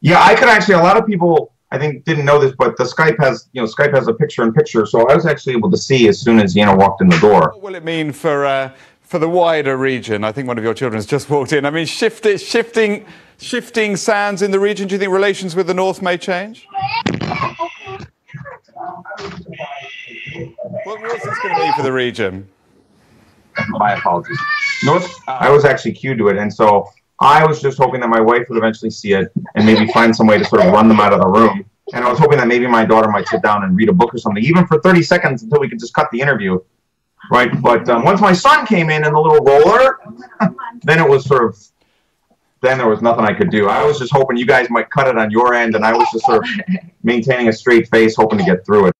Yeah, I could actually. A lot of people, I think, didn't know this, but the Skype has, you know, Skype has a picture-in-picture, so I was actually able to see as soon as Yana walked in the door. What will it mean for uh, for the wider region? I think one of your children has just walked in. I mean, shifting shifting shifting sands in the region. Do you think relations with the north may change? What, what's this going to be for the region? My apologies. North, I was actually cued to it, and so I was just hoping that my wife would eventually see it and maybe find some way to sort of run them out of the room. And I was hoping that maybe my daughter might sit down and read a book or something, even for 30 seconds until we could just cut the interview. Right. But um, once my son came in in the little roller, then it was sort of, then there was nothing I could do. I was just hoping you guys might cut it on your end, and I was just sort of maintaining a straight face, hoping to get through it.